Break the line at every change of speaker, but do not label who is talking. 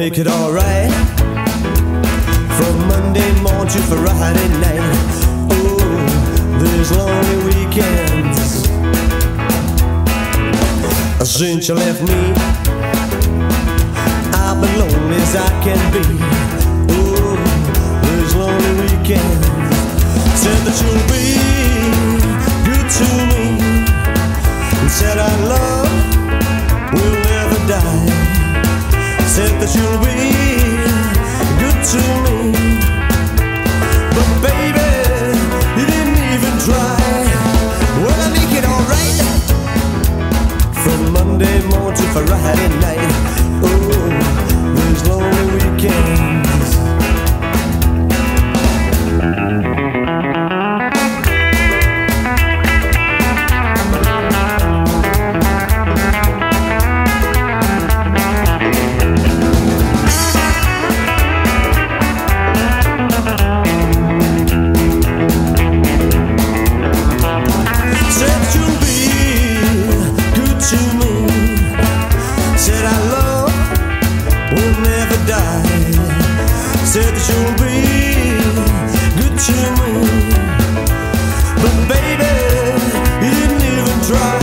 make it alright. From Monday morning to Friday night. Oh, there's lonely weekends. Since you left me, I've been lonely as I can be. Oh, there's lonely weekends. Said that you'll be good to me. Well, I make it alright. From will never die. Said that you'll be good to me, but baby, you didn't even try.